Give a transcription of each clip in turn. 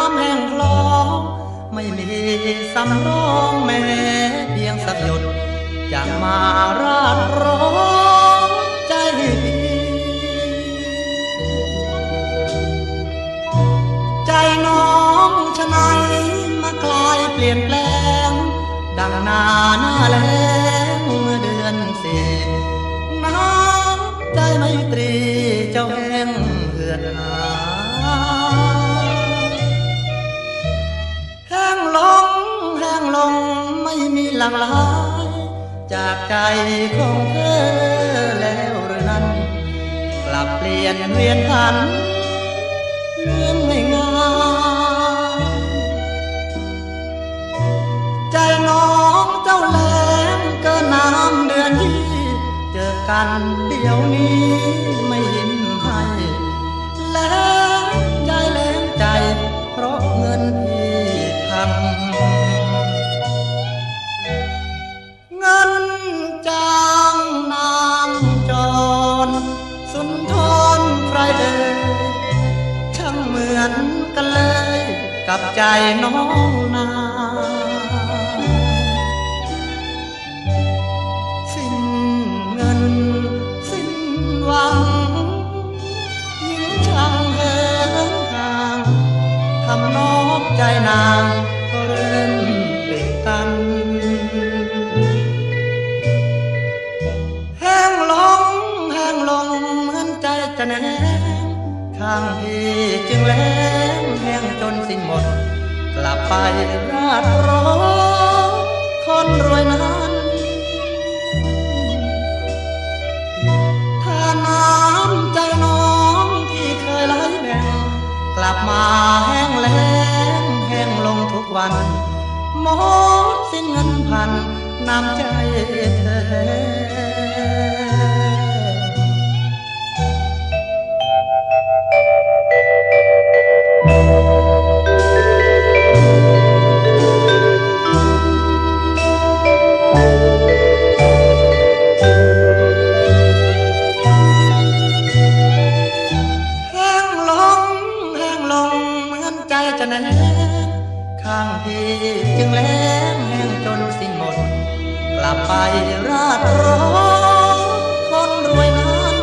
ำแห่งคลอง ไม่มีสำรองแม้เพียงสักหยดจะมาราดร้องใจใจน้องชะไหนมากลายเปลี่ยนแปลง ดังนาหน้าแล้งเมื่อเดือนสี่น้ำใจไม่ตรี หลังไหลจากใจของเธอแล้วหรือนั้น กลับเปลี่ยนเวียนพันเรื่องง่ายๆใจน้องเจ้าแรงเกินน้ำเดือนยี่เจอกันเดี๋ยวนี้ไม่ยิ้มให้แล้ว อนกันเลยกับใจน้องนาสิ้นเงินสิ้นหวังยิ่งช่างเหินห่างทำนอกใจนางก็เริ่มปิดตันแห้งลงแห้งลงเหมือนใจจะแน่ ข้างพี่จึงแล้งแห้งจนสิ้นหมด กลับไปราดร้อนคนรวยนั้นถ้าน้ำใจน้องที่เคยไหลแบ่งกลับมาแห้งแล้งแห้งลงทุกวันหมดสิ้นเงินพันน้ำใจเธอ ใจจะแน่ข้างพี่จึงแล้งแห้งจนสิ้นหมด กลับไปราดร้องคนรวยนั้น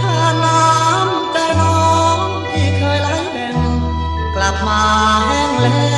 ถ้าน้ำใจน้องที่เคยไหลแบ่งกลับมาแห้งแล้